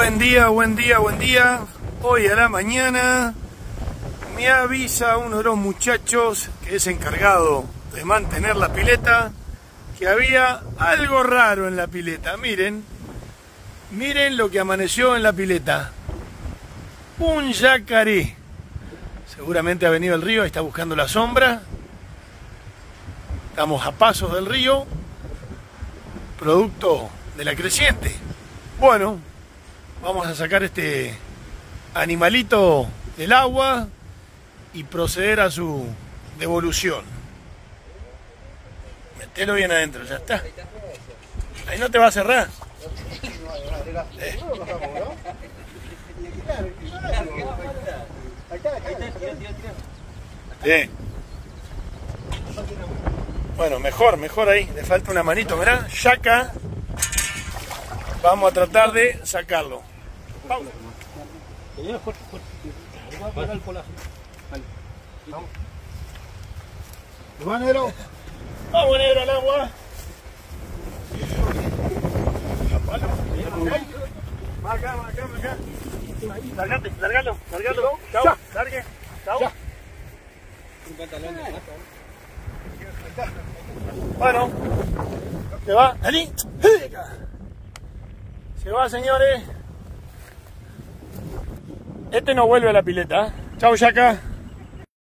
Buen día, buen día, buen día. Hoy a la mañana me avisa uno de los muchachos que es encargado de mantener la pileta que había algo raro en la pileta. Miren, miren lo que amaneció en la pileta. Un yacaré. Seguramente ha venido el río, está buscando la sombra. Estamos a pasos del río, producto de la creciente. Bueno, vamos a sacar este animalito del agua y proceder a su devolución. Metelo bien adentro, ya está. Ahí no te va a cerrar. Bien. Bueno, mejor, mejor ahí. Le falta una manito, mirá. Yaca. Vamos a tratar de sacarlo. Pausa. ¿Va, negro? Vamos, negro, al agua. Más acá, más acá, más acá. Largate, largalo, largalo. Chao, largue. Chao. Bueno, se va, Ali. Se va, señores. Este no vuelve a la pileta. Chao, Yaca.